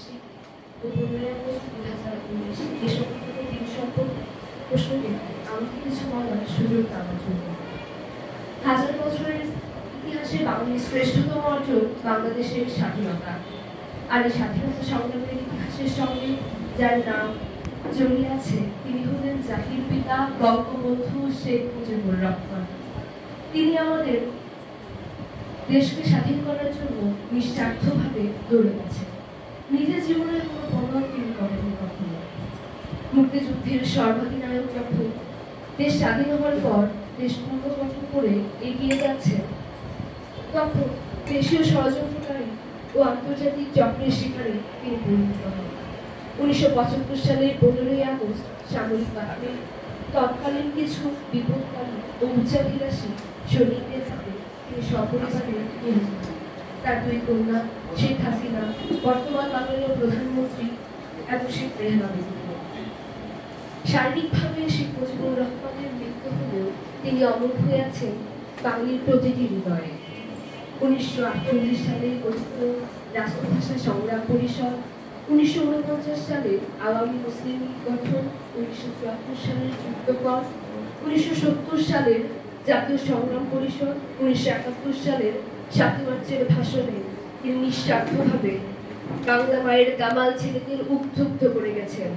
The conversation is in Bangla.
তিন অর্জন বাংলাদেশের স্বাধীনতা আর স্বাধীনতা সংগ্রামের ইতিহাসের সঙ্গে যার নাম তিনি হলেন জাতির পিতা বঙ্গবন্ধু শেখ মুজিবুর রহমান তিনি আমাদের দেশকে স্বাধীন করার জন্য নিঃস্বার্থভাবে দৌড়ে গেছেন। নিজের জীবনের কোনো পরিমাণ তিনি করেননি কখনো। মুক্তিযুদ্ধের সর্বাধিনায়ক যখন দেশ স্বাধীন হওয়ার পর দেশ পুনর্গঠন করে এগিয়ে যাচ্ছে, তখন দেশীয় ষড়যন্ত্রকারী ও আন্তর্জাতিক চক্রের শিকারে তিনি পরিণত হন। উনিশশো পঁচাত্তর সালের পনেরোই আগস্ট সামরিক বাহিনীর তৎকালীন কিছু বিপদকারী ও উচ্চাভিলাষী সৈনিকদের হাতে তিনি সপরিবারে নিহত হন। তার দুই কন্যা, শেখ হাসিনা, বর্তমান বাংলাদেশের প্রধানমন্ত্রী এবং শেখ রেহানা বেগম শারীরিকভাবে শেখ মুজিবুর রহমানের মৃত্যু হলেও তিনি অমর হয়ে আছেন বাঙালির প্রতিটি হৃদয়ে। উনিশশো আটচল্লিশ সালে গঠিত রাষ্ট্রভাষা সংগ্রাম পরিষদ, উনিশশো উনপঞ্চাশ সালে আওয়ামী মুসলিম গঠন, উনিশশো চুয়াত্তর সালের যুক্তকর উনিশশো সত্তর সালের জাতীয় সংগ্রাম পরিষদ, উনিশশো একাত্তর সালের মার্চের ভাষণে তিনি নিঃস্বার্থভাবে বাংলা মায়ের গামাল ছেলেদের উদ্বুদ্ধ করে গেছেন।